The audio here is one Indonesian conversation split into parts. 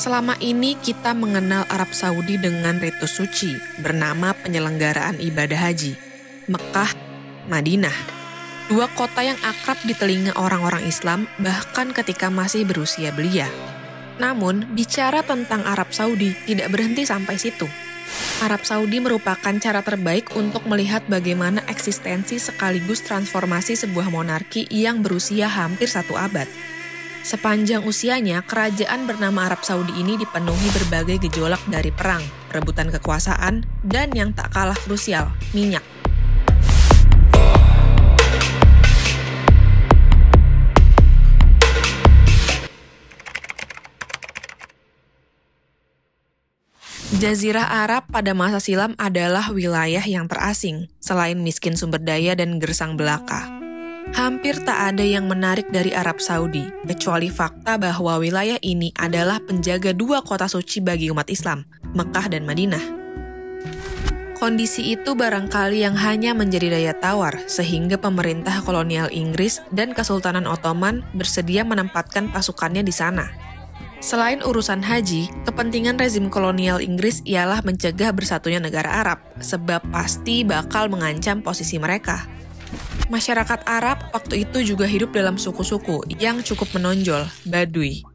Selama ini kita mengenal Arab Saudi dengan ritus suci bernama penyelenggaraan ibadah haji, Mekah, Madinah. Dua kota yang akrab di telinga orang-orang Islam bahkan ketika masih berusia belia. Namun, bicara tentang Arab Saudi tidak berhenti sampai situ. Arab Saudi merupakan cara terbaik untuk melihat bagaimana eksistensi sekaligus transformasi sebuah monarki yang berusia hampir satu abad. Sepanjang usianya, kerajaan bernama Arab Saudi ini dipenuhi berbagai gejolak dari perang, perebutan kekuasaan, dan yang tak kalah krusial, minyak. Jazirah Arab pada masa silam adalah wilayah yang terasing, selain miskin sumber daya dan gersang belaka. Hampir tak ada yang menarik dari Arab Saudi, kecuali fakta bahwa wilayah ini adalah penjaga dua kota suci bagi umat Islam, Mekah dan Madinah. Kondisi itu barangkali yang hanya menjadi daya tawar, sehingga pemerintah kolonial Inggris dan Kesultanan Ottoman bersedia menempatkan pasukannya di sana. Selain urusan haji, kepentingan rezim kolonial Inggris ialah mencegah bersatunya negara Arab, sebab pasti bakal mengancam posisi mereka. Masyarakat Arab waktu itu juga hidup dalam suku-suku yang cukup menonjol, Baduy.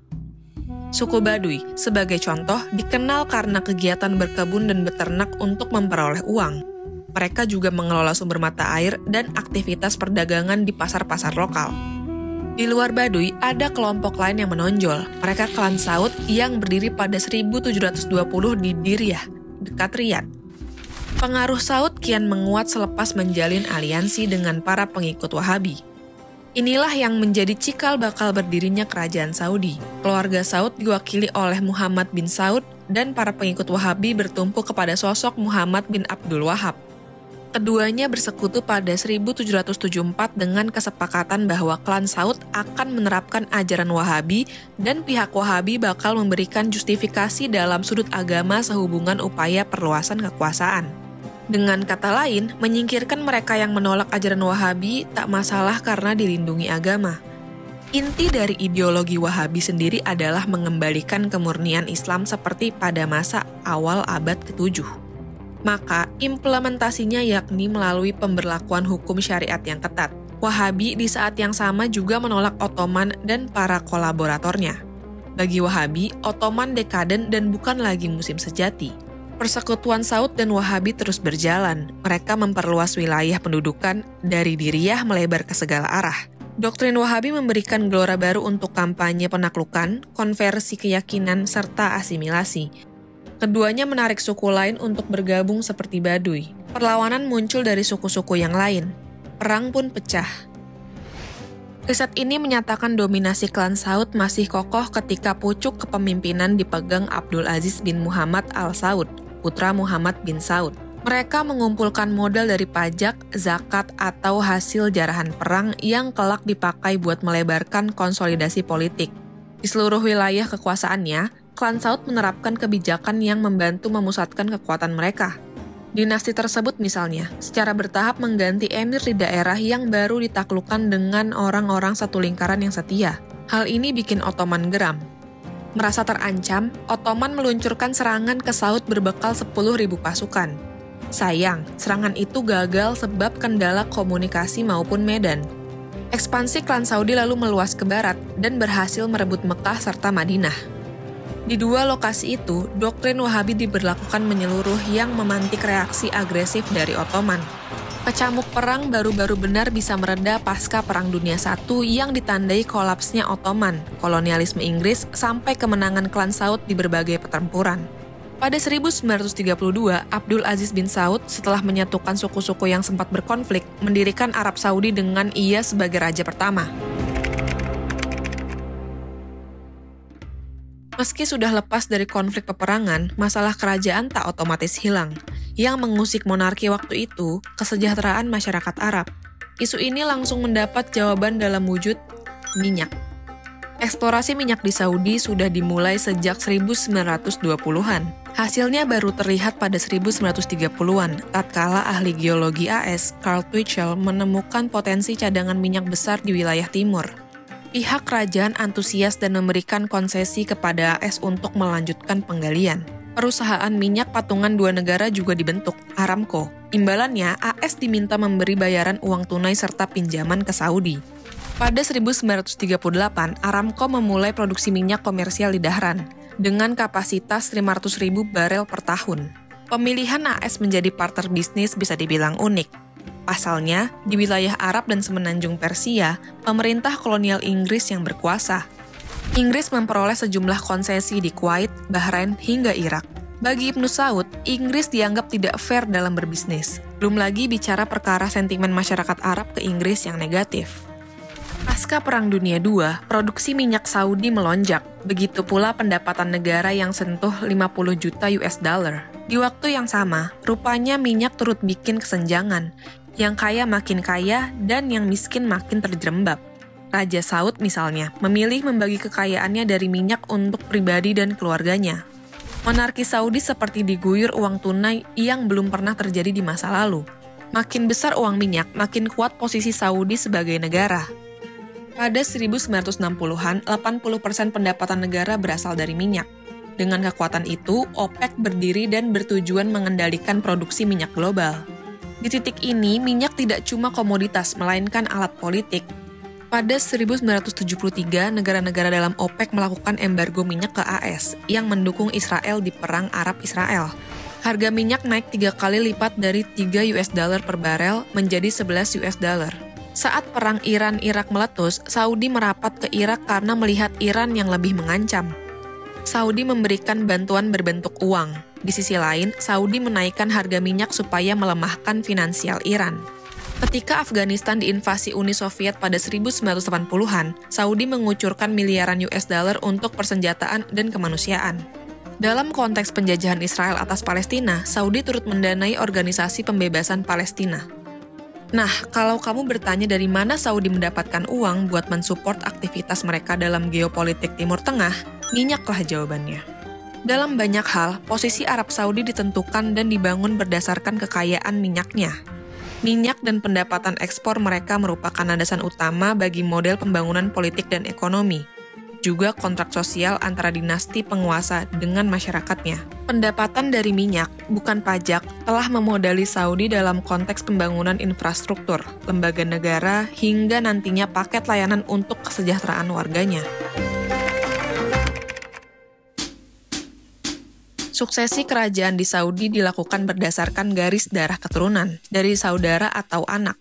Suku Baduy, sebagai contoh, dikenal karena kegiatan berkebun dan beternak untuk memperoleh uang. Mereka juga mengelola sumber mata air dan aktivitas perdagangan di pasar-pasar lokal. Di luar Baduy, ada kelompok lain yang menonjol. Mereka klan Saud yang berdiri pada 1720 di Diryah, dekat Riyadh. Pengaruh Saud kian menguat selepas menjalin aliansi dengan para pengikut Wahabi. Inilah yang menjadi cikal bakal berdirinya kerajaan Saudi. Keluarga Saud diwakili oleh Muhammad bin Saud dan para pengikut Wahabi bertumpu kepada sosok Muhammad bin Abdul Wahab. Keduanya bersekutu pada 1774 dengan kesepakatan bahwa klan Saud akan menerapkan ajaran Wahabi dan pihak Wahabi bakal memberikan justifikasi dalam sudut agama sehubungan upaya perluasan kekuasaan. Dengan kata lain, menyingkirkan mereka yang menolak ajaran Wahabi tak masalah karena dilindungi agama. Inti dari ideologi Wahabi sendiri adalah mengembalikan kemurnian Islam seperti pada masa awal abad ke-7. Maka, implementasinya yakni melalui pemberlakuan hukum syariat yang ketat. Wahabi di saat yang sama juga menolak Ottoman dan para kolaboratornya. Bagi Wahabi, Ottoman dekaden dan bukan lagi musim sejati. Persekutuan Saud dan Wahabi terus berjalan. Mereka memperluas wilayah pendudukan dari Diriyah melebar ke segala arah. Doktrin Wahabi memberikan gelora baru untuk kampanye penaklukan, konversi keyakinan, serta asimilasi. Keduanya menarik suku lain untuk bergabung seperti Baduy. Perlawanan muncul dari suku-suku yang lain. Perang pun pecah. Riset ini menyatakan dominasi klan Saud masih kokoh ketika pucuk kepemimpinan dipegang Abdul Aziz bin Muhammad al-Saud putra Muhammad bin Saud. Mereka mengumpulkan modal dari pajak, zakat, atau hasil jarahan perang yang kelak dipakai buat melebarkan konsolidasi politik. Di seluruh wilayah kekuasaannya, klan Saud menerapkan kebijakan yang membantu memusatkan kekuatan mereka. Dinasti tersebut misalnya, secara bertahap mengganti emir di daerah yang baru ditaklukkan dengan orang-orang satu lingkaran yang setia. Hal ini bikin Ottoman geram, merasa terancam, Ottoman meluncurkan serangan ke Saud berbekal 10.000 pasukan. Sayang, serangan itu gagal sebab kendala komunikasi maupun medan. Ekspansi klan Saudi lalu meluas ke barat dan berhasil merebut Mekah serta Madinah. Di dua lokasi itu, doktrin Wahabi diberlakukan menyeluruh yang memantik reaksi agresif dari Ottoman. Kecamuk perang baru-baru benar bisa mereda pasca Perang Dunia I yang ditandai kolapsnya Ottoman, kolonialisme Inggris, sampai kemenangan klan Saud di berbagai pertempuran. Pada 1932, Abdul Aziz bin Saud setelah menyatukan suku-suku yang sempat berkonflik, mendirikan Arab Saudi dengan ia sebagai raja pertama. Meski sudah lepas dari konflik peperangan, masalah kerajaan tak otomatis hilang yang mengusik monarki waktu itu kesejahteraan masyarakat Arab. Isu ini langsung mendapat jawaban dalam wujud minyak. Eksplorasi minyak di Saudi sudah dimulai sejak 1920-an. Hasilnya baru terlihat pada 1930-an, tatkala ahli geologi AS, Carl Twitchell, menemukan potensi cadangan minyak besar di wilayah timur. Pihak kerajaan antusias dan memberikan konsesi kepada AS untuk melanjutkan penggalian. Perusahaan minyak patungan dua negara juga dibentuk, Aramco. Imbalannya, AS diminta memberi bayaran uang tunai serta pinjaman ke Saudi. Pada 1938, Aramco memulai produksi minyak komersial di Dahran dengan kapasitas 500.000 barel per tahun. Pemilihan AS menjadi partner bisnis bisa dibilang unik. Pasalnya, di wilayah Arab dan semenanjung Persia, pemerintah kolonial Inggris yang berkuasa. Inggris memperoleh sejumlah konsesi di Kuwait, Bahrain, hingga Irak. Bagi Ibnu Saud, Inggris dianggap tidak fair dalam berbisnis. Belum lagi bicara perkara sentimen masyarakat Arab ke Inggris yang negatif. Pasca Perang Dunia II, produksi minyak Saudi melonjak. Begitu pula pendapatan negara yang sentuh 50 juta US dollar. Di waktu yang sama, rupanya minyak turut bikin kesenjangan, yang kaya makin kaya dan yang miskin makin terjerembab. Raja Saud misalnya memilih membagi kekayaannya dari minyak untuk pribadi dan keluarganya. Monarki Saudi seperti diguyur uang tunai yang belum pernah terjadi di masa lalu. Makin besar uang minyak, makin kuat posisi Saudi sebagai negara. Pada 1960-an, 80% pendapatan negara berasal dari minyak. Dengan kekuatan itu, OPEC berdiri dan bertujuan mengendalikan produksi minyak global. Di titik ini, minyak tidak cuma komoditas, melainkan alat politik. Pada 1973, negara-negara dalam OPEC melakukan embargo minyak ke AS yang mendukung Israel di Perang Arab-Israel. Harga minyak naik tiga kali lipat dari 3 US dollar per barel menjadi 11 US dollar. Saat perang Iran-Irak meletus, Saudi merapat ke Irak karena melihat Iran yang lebih mengancam. Saudi memberikan bantuan berbentuk uang. Di sisi lain, Saudi menaikkan harga minyak supaya melemahkan finansial Iran. Ketika Afghanistan diinvasi Uni Soviet pada 1980-an, Saudi mengucurkan miliaran US dollar untuk persenjataan dan kemanusiaan. Dalam konteks penjajahan Israel atas Palestina, Saudi turut mendanai organisasi pembebasan Palestina. Nah, kalau kamu bertanya dari mana Saudi mendapatkan uang buat mensupport aktivitas mereka dalam geopolitik Timur Tengah, minyaklah jawabannya. Dalam banyak hal, posisi Arab Saudi ditentukan dan dibangun berdasarkan kekayaan minyaknya. Minyak dan pendapatan ekspor mereka merupakan landasan utama bagi model pembangunan politik dan ekonomi, juga kontrak sosial antara dinasti penguasa dengan masyarakatnya. Pendapatan dari minyak, bukan pajak, telah memodali Saudi dalam konteks pembangunan infrastruktur, lembaga negara, hingga nantinya paket layanan untuk kesejahteraan warganya. Suksesi kerajaan di Saudi dilakukan berdasarkan garis darah keturunan dari saudara atau anak,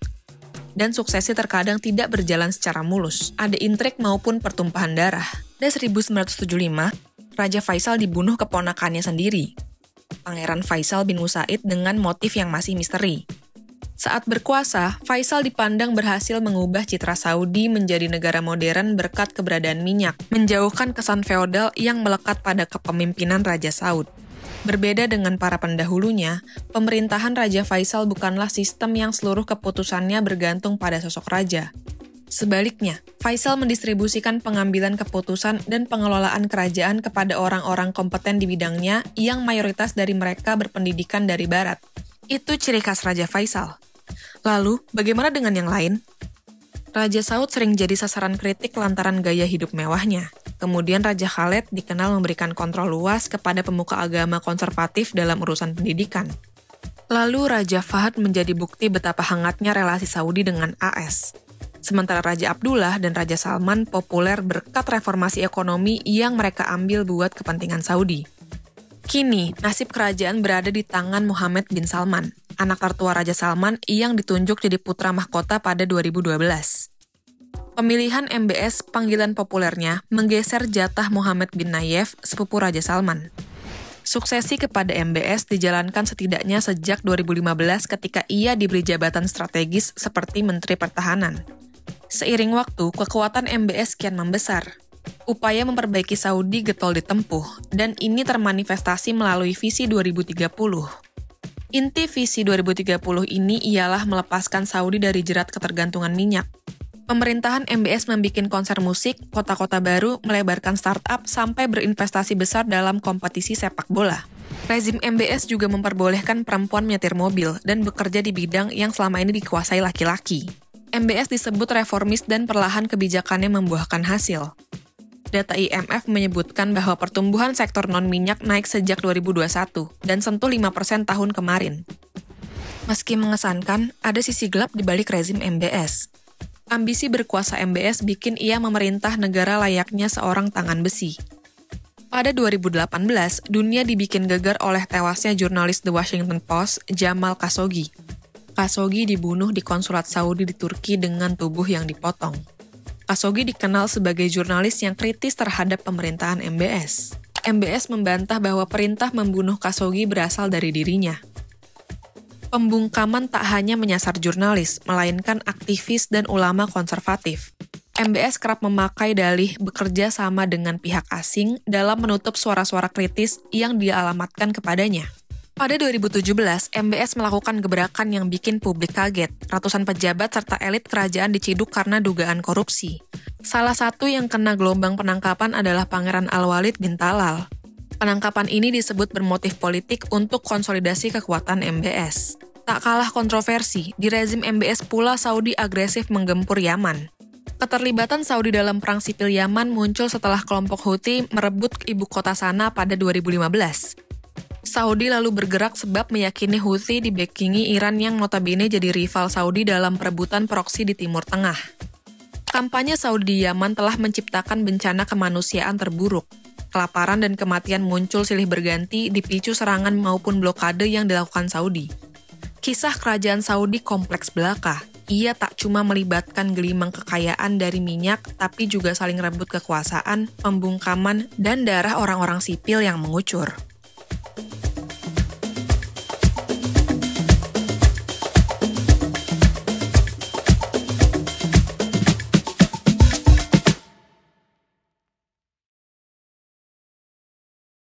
dan suksesi terkadang tidak berjalan secara mulus. Ada intrik maupun pertumpahan darah. Pada 1975, Raja Faisal dibunuh keponakannya sendiri, Pangeran Faisal bin Musaid dengan motif yang masih misteri. Saat berkuasa, Faisal dipandang berhasil mengubah citra Saudi menjadi negara modern berkat keberadaan minyak, menjauhkan kesan feodal yang melekat pada kepemimpinan Raja Saud. Berbeda dengan para pendahulunya, pemerintahan Raja Faisal bukanlah sistem yang seluruh keputusannya bergantung pada sosok raja. Sebaliknya, Faisal mendistribusikan pengambilan keputusan dan pengelolaan kerajaan kepada orang-orang kompeten di bidangnya yang mayoritas dari mereka berpendidikan dari barat. Itu ciri khas Raja Faisal. Lalu, bagaimana dengan yang lain? Raja Saud sering jadi sasaran kritik lantaran gaya hidup mewahnya. Kemudian Raja Khaled dikenal memberikan kontrol luas kepada pemuka agama konservatif dalam urusan pendidikan. Lalu Raja Fahad menjadi bukti betapa hangatnya relasi Saudi dengan AS. Sementara Raja Abdullah dan Raja Salman populer berkat reformasi ekonomi yang mereka ambil buat kepentingan Saudi. Kini, nasib kerajaan berada di tangan Muhammad bin Salman, anak tertua Raja Salman yang ditunjuk jadi putra mahkota pada 2012. Pemilihan MBS panggilan populernya menggeser jatah Muhammad bin Nayef, sepupu Raja Salman. Suksesi kepada MBS dijalankan setidaknya sejak 2015 ketika ia diberi jabatan strategis seperti Menteri Pertahanan. Seiring waktu, kekuatan MBS kian membesar. Upaya memperbaiki Saudi getol ditempuh, dan ini termanifestasi melalui visi 2030. Inti visi 2030 ini ialah melepaskan Saudi dari jerat ketergantungan minyak. Pemerintahan MBS membuat konser musik, kota-kota baru, melebarkan startup, sampai berinvestasi besar dalam kompetisi sepak bola. Rezim MBS juga memperbolehkan perempuan menyetir mobil dan bekerja di bidang yang selama ini dikuasai laki-laki. MBS disebut reformis dan perlahan kebijakannya membuahkan hasil. Data IMF menyebutkan bahwa pertumbuhan sektor non-minyak naik sejak 2021 dan sentuh 5% tahun kemarin. Meski mengesankan, ada sisi gelap di balik rezim MBS. Ambisi berkuasa MBS bikin ia memerintah negara layaknya seorang tangan besi. Pada 2018, dunia dibikin geger oleh tewasnya jurnalis The Washington Post, Jamal Khashoggi. Khashoggi dibunuh di konsulat Saudi di Turki dengan tubuh yang dipotong. Khashoggi dikenal sebagai jurnalis yang kritis terhadap pemerintahan MBS. MBS membantah bahwa perintah membunuh Khashoggi berasal dari dirinya. Pembungkaman tak hanya menyasar jurnalis, melainkan aktivis dan ulama konservatif. MBS kerap memakai dalih bekerja sama dengan pihak asing dalam menutup suara-suara kritis yang dialamatkan kepadanya. Pada 2017, MBS melakukan gebrakan yang bikin publik kaget. Ratusan pejabat serta elit kerajaan diciduk karena dugaan korupsi. Salah satu yang kena gelombang penangkapan adalah Pangeran Al-Walid bin Talal. Penangkapan ini disebut bermotif politik untuk konsolidasi kekuatan MBS. Tak kalah kontroversi, di rezim MBS pula Saudi agresif menggempur Yaman. Keterlibatan Saudi dalam perang sipil Yaman muncul setelah kelompok Houthi merebut ibu kota sana pada 2015. Saudi lalu bergerak sebab meyakini Houthi dibekingi Iran yang notabene jadi rival Saudi dalam perebutan proksi di Timur Tengah. Kampanye Saudi di Yaman telah menciptakan bencana kemanusiaan terburuk. Kelaparan dan kematian muncul silih berganti dipicu serangan maupun blokade yang dilakukan Saudi. Kisah kerajaan Saudi kompleks belaka. Ia tak cuma melibatkan gelimang kekayaan dari minyak, tapi juga saling rebut kekuasaan, pembungkaman, dan darah orang-orang sipil yang mengucur.